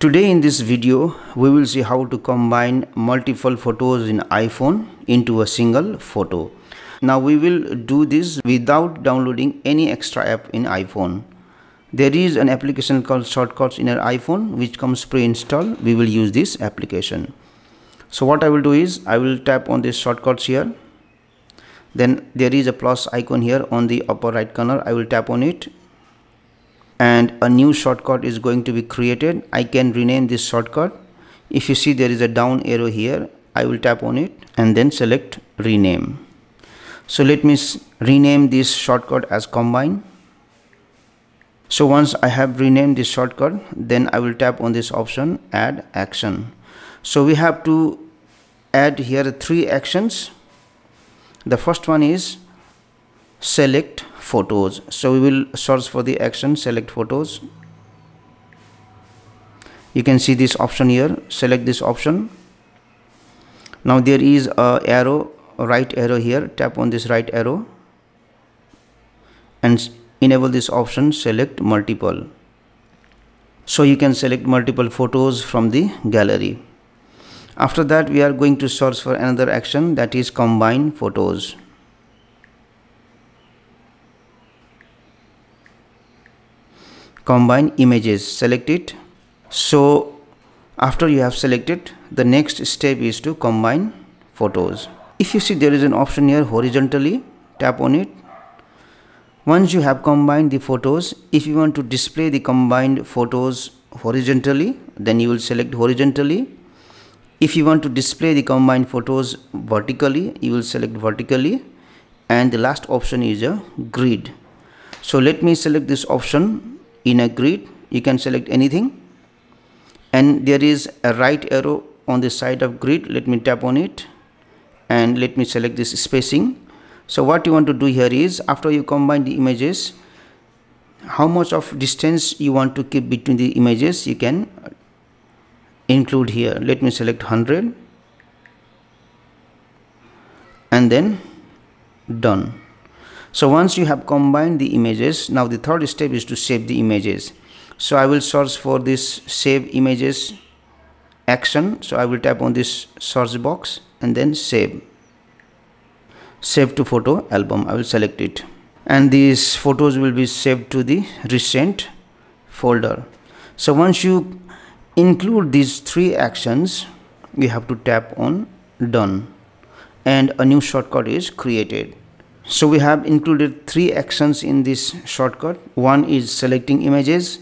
Today in this video, we will see how to combine multiple photos in iPhone into a single photo. Now we will do this without downloading any extra app in iPhone. There is an application called Shortcuts in our iPhone which comes pre-installed. We will use this application. So what I will do is I will tap on this shortcuts here. Then there is a plus icon here on the upper right corner. I will tap on it and a new shortcut is going to be created. I can rename this shortcut. If you see there is a down arrow here I will tap on it and then select rename. So let me rename this shortcut as combine. So once I have renamed this shortcut then I will tap on this option add action. So we have to add here three actions. The first one is select photos. So we will search for the action select photos. You can see this option here select this option. Now there is a arrow right arrow here. Tap on this right arrow and enable this option select multiple. So you can select multiple photos from the gallery. After that we are going to search for another action that is combine photos combine images select it. So after you have selected the next step is to combine photos. If you see there is an option here horizontally tap on it. Once you have combined the photos if you want to display the combined photos horizontally then you will select horizontally. If you want to display the combined photos vertically you will select vertically. And the last option is a grid. So let me select this option in a grid you can select anything. And there is a right arrow on the side of grid. Let me tap on it and let me select this spacing. So what you want to do here is after you combine the images how much of distance you want to keep between the images you can include here. Let me select 100 and then done so once you have combined the images now the third step is to save the images. So i will search for this save images action. So i will tap on this search box and then save. Save to photo album i will select it. And these photos will be saved to the recent folder. So once you include these three actions you have to tap on done. And a new shortcut is created so we have included three actions in this shortcut. One is selecting images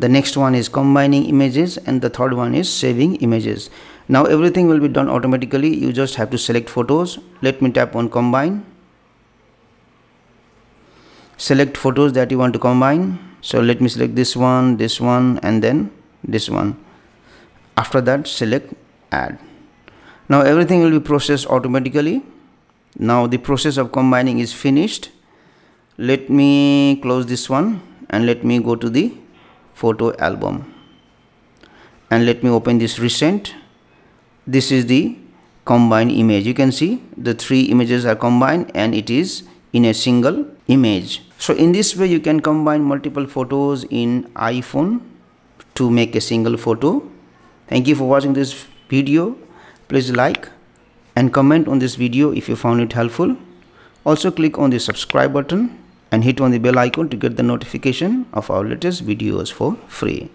the next one is combining images and the third one is saving images. Now everything will be done automatically. You just have to select photos. Let me tap on combine. Select photos that you want to combine. So let me select this one this one and then this one. After that select add. Now everything will be processed automatically now the process of combining is finished. Let me close this one and let me go to the photo album. And let me open this recent. This is the combined image. You can see the three images are combined and it is in a single image. So in this way you can combine multiple photos in iphone to make a single photo. Thank you for watching this video. Please like and comment on this video if you found it helpful. Also click on the subscribe button and hit on the bell icon to get the notification of our latest videos for free.